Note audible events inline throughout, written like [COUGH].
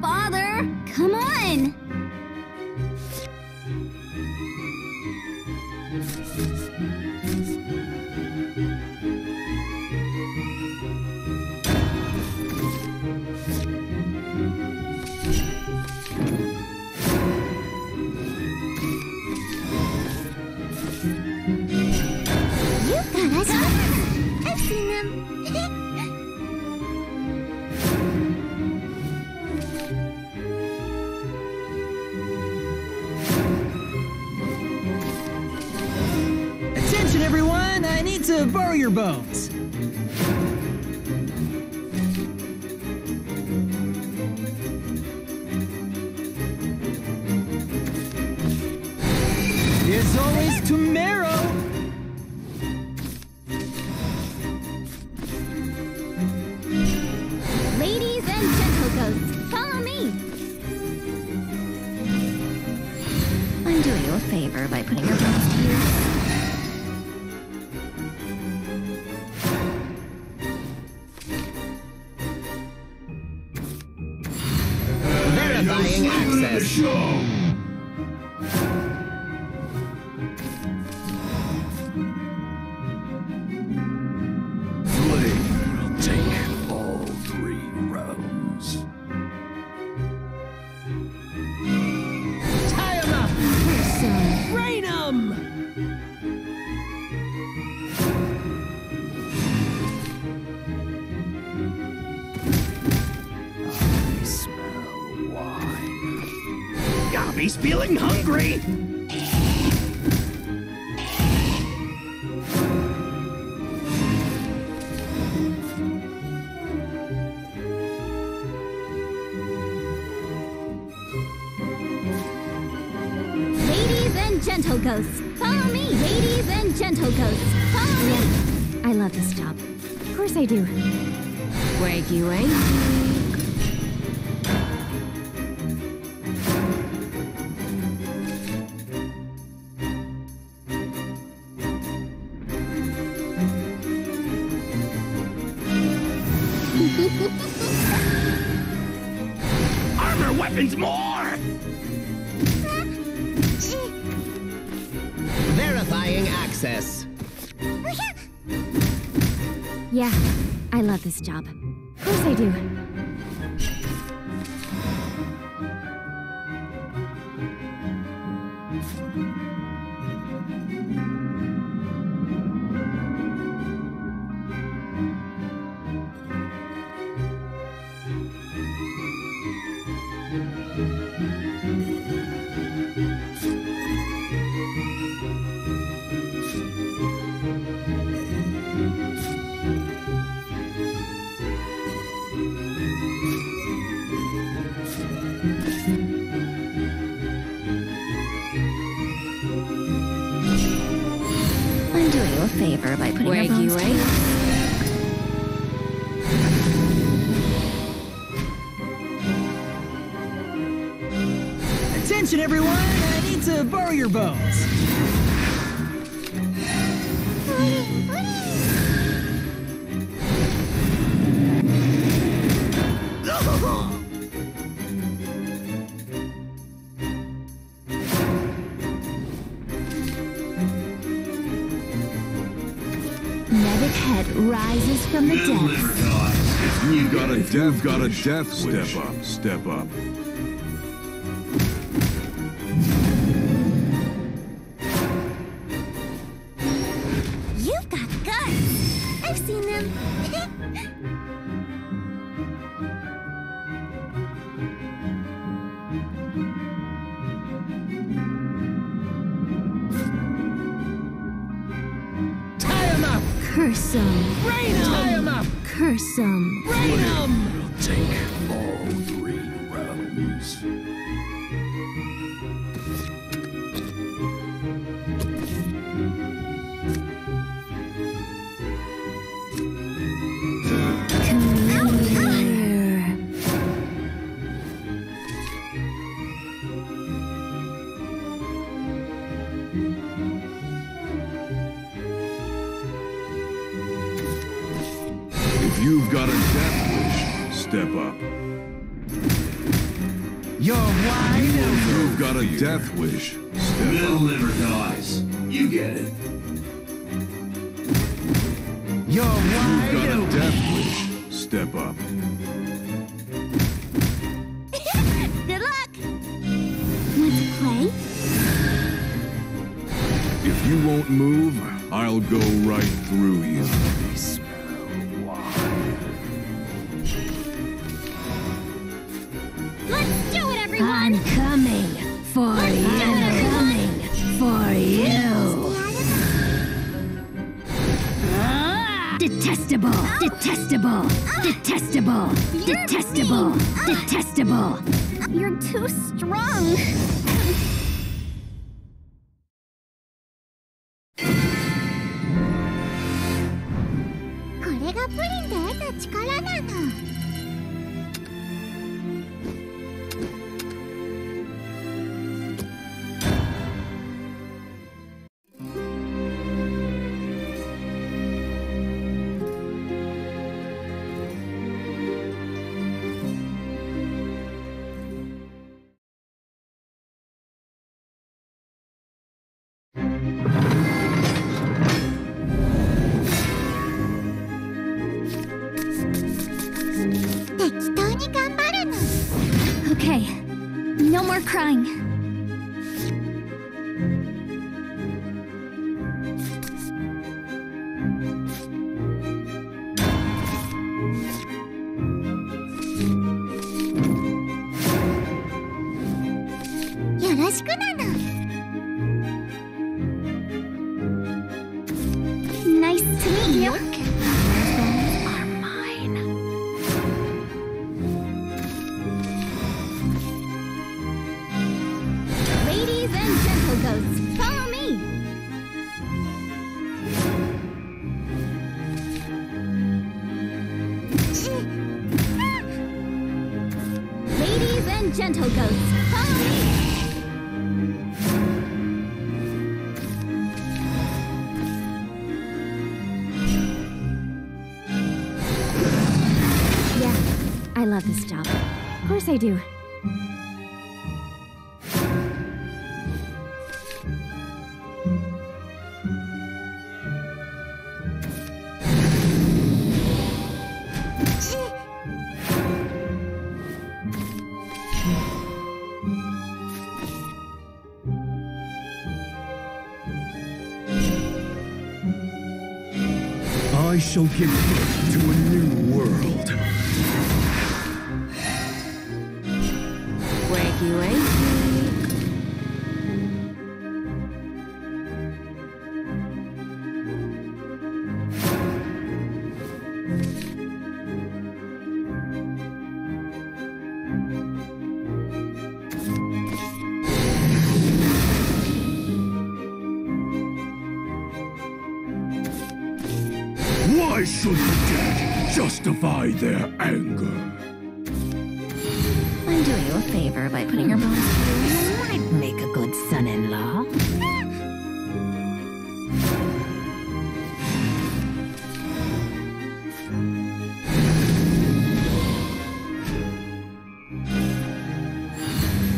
father. Your bones. There's always tomorrow. Ladies and gentle ghosts, follow me. I'm doing you a favor by putting your bones wine. Feeling hungry! Ladies and gentle ghosts, follow me. Ladies and gentle ghosts, follow me. I love this job. Of course I do. Wakey wakey. Armor weapons more! Verifying access. Yeah, I love this job. Of course I do. A favor by putting your bones to use. Attention, everyone. I need to borrow your bones. From the depths. You've got a death, got a death step up, step up. You've got guts. I've seen them. [LAUGHS] Curse 'em. Rain 'em. Will take all three. You're wide If you've got a death wish, step Middle liver dies. You get it. You're wide You've wide got a death wish, step up. Good luck. Want to play? If you won't move, I'll go right through you. Detestable! Detestable! Detestable! Detestable! Detestable! You're too strong. これがプリンで得た力なの。しくな course I do. I shall give birth to a new Why should the dead justify their anger? I'm doing you a favor by putting your bones through. You might make a good son-in-law.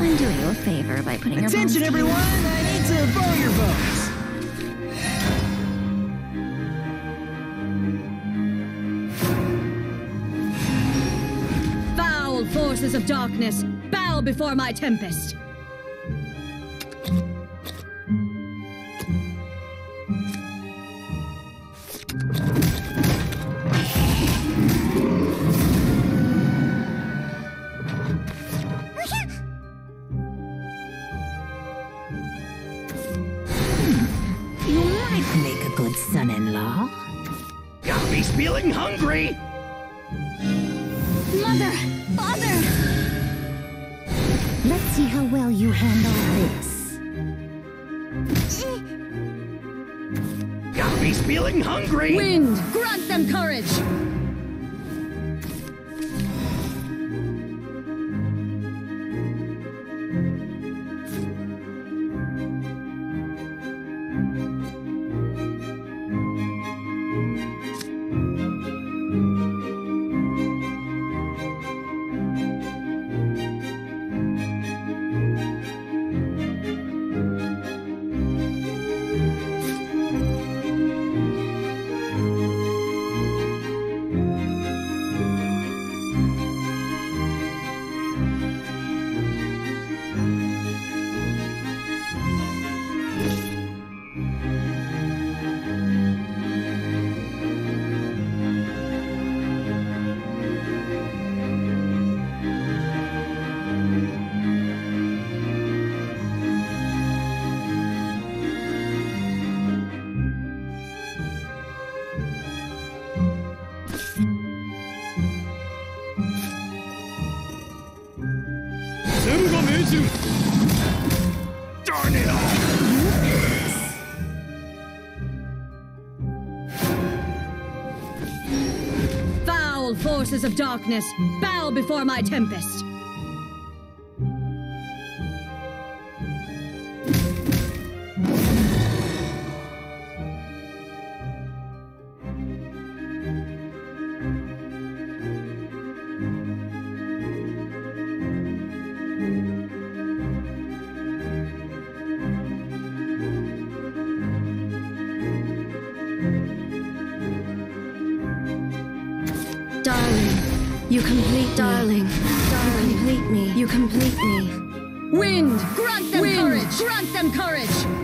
I'm doing you a favor by putting your bones Attention, everyone! I need to borrow your bones. Foul forces of darkness, bow before my tempest. You might make a good son-in-law. Gabby's feeling hungry! You handle this. Gabby's feeling hungry! Wind, grant them courage! Forces of darkness, bow before my tempest! want some courage!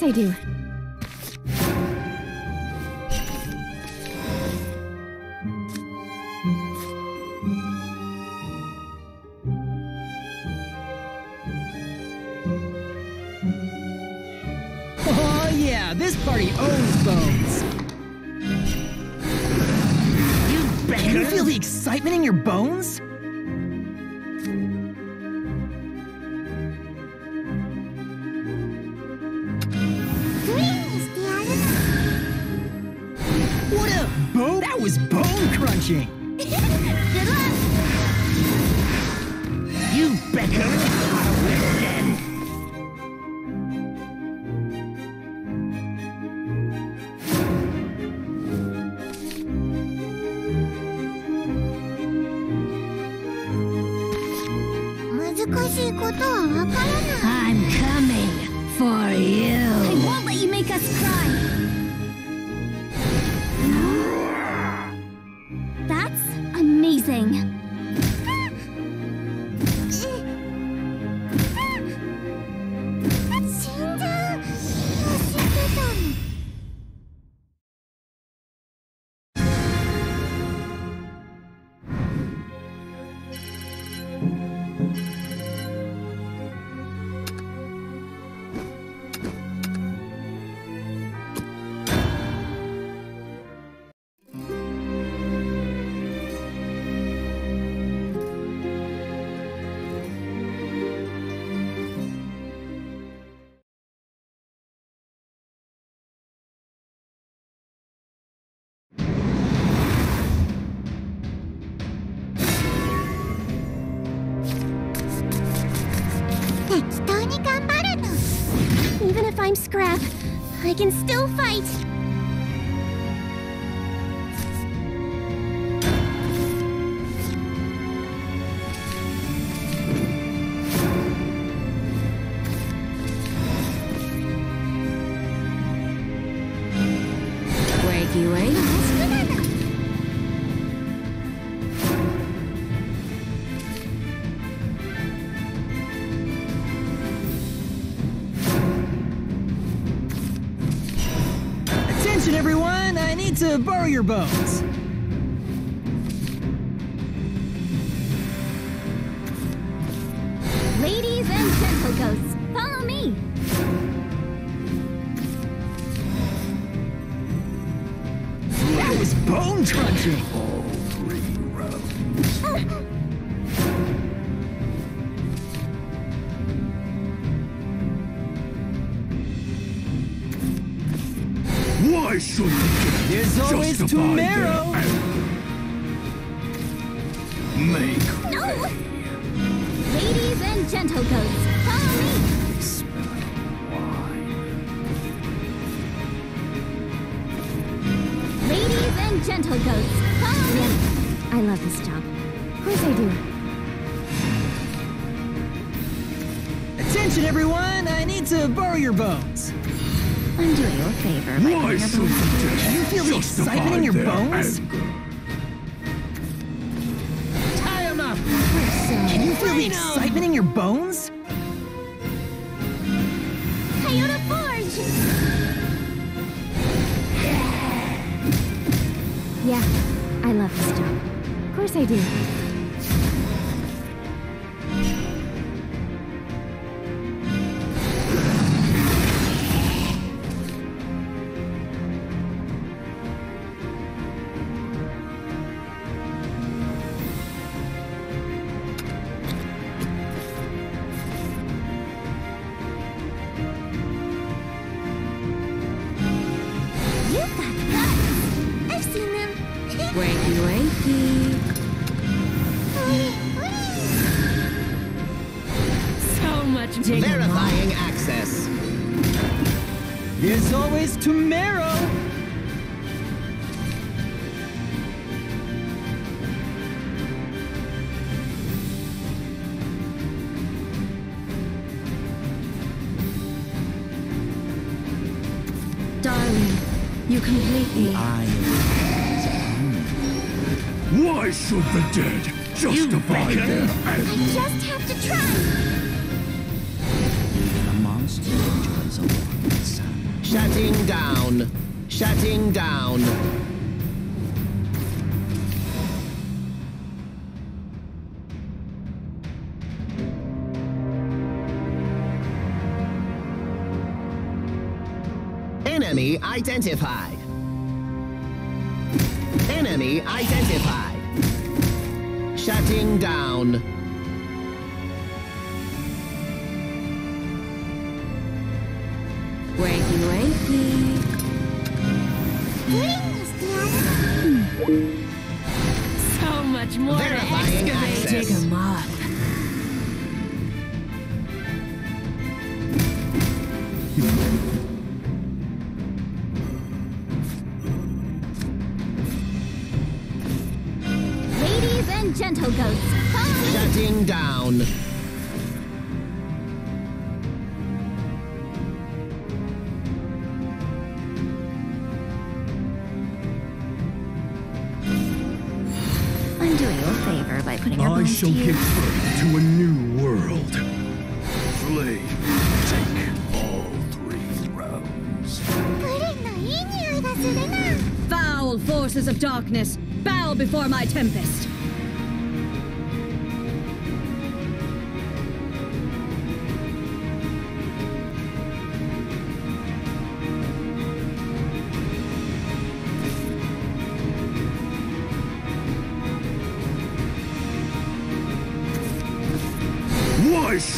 course I do. Oh yeah, this party owns bones. You better. Can you feel the excitement in your bones? gente. Even if I'm scrap, I can still fight. Your bones. Ladies and gentle ghosts, follow me. That was bone crunching. All three rounds. [LAUGHS] Why should dead There's always tomorrow. Make No! Ladies and gentle ghosts, follow me. Ladies and gentle ghosts, follow me. I love this job. Of course I do. Attention, everyone! I need to borrow your bones. I'm doing you a favor by Why putting your should bones the dead Can you feel the justify excitement in your bones? Tie him up! Can you feel the excitement in your bones? Toyota Forge! Yeah, I love this job. Of course I do. Wakey wakey. So much bigger. Verifying access. There's always tomorrow. Darling, you complete me. Why should the dead justify their I anger? just have to try! Shutting down. Shutting down. Enemy identified. Enemy identified. Shutting down. Wakey wakey. Hmm. So much more to Verifying excavate. access. Dig 'em up. Gentle ghosts, follow me. Shutting down. I'm doing you a favor by putting your I bones shall to give use. birth to a new world. Flame, take all three rounds. Foul forces of darkness, bow before my tempest.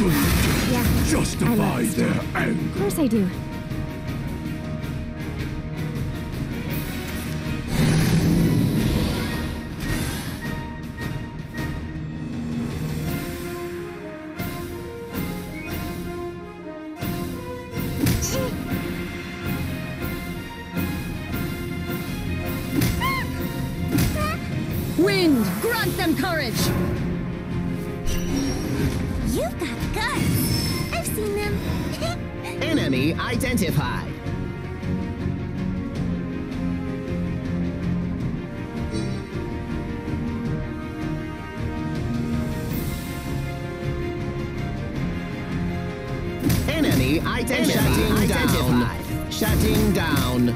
to yeah, justify their anger. Of course I do. Wind, grant them courage! Enemy identified. Enemy identified. Shutting down. Shutting down.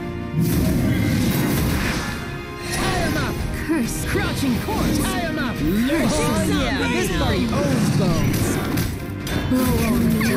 Tie him up! Curse! Crouching corpse! Tie him up! Oh yeah, this buddy owns bones. You've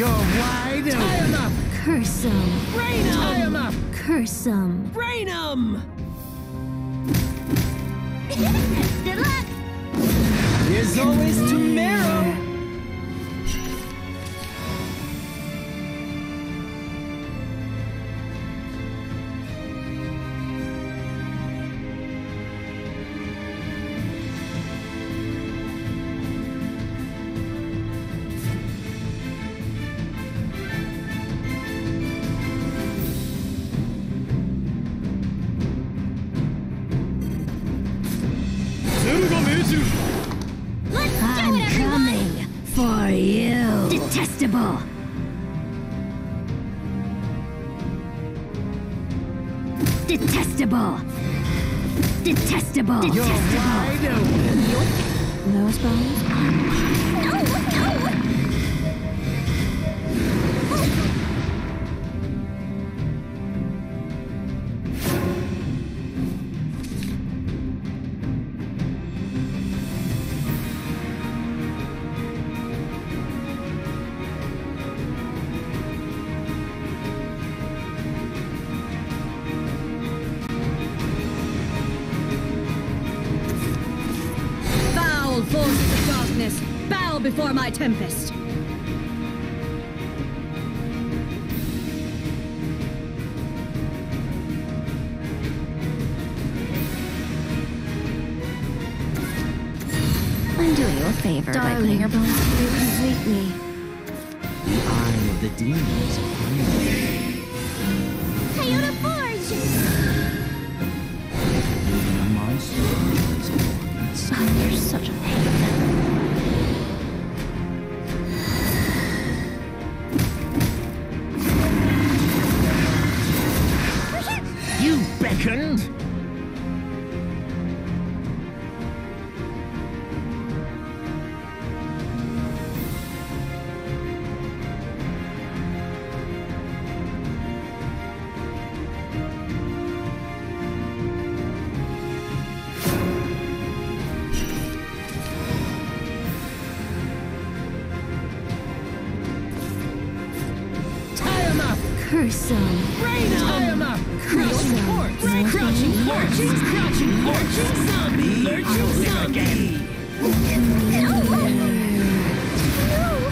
You're wide open. Tie him up! Curse 'em. Brain him! Tie him up! Curse 'em. Brain him! Good luck. There's always tomorrow. Detestable. Detestable. You're Detestable. wide open. Those tempest! I'm doing you a favor by putting your bones to you complete me. The eye of the demon is upon you. Forge. Even a monster enjoys. Oh, you're such a pain. You Curse 'em. Brain him! Up! Crouching corpse! Crouching corpse! Crouching corpse! Zombie! Lurching zombie! No. I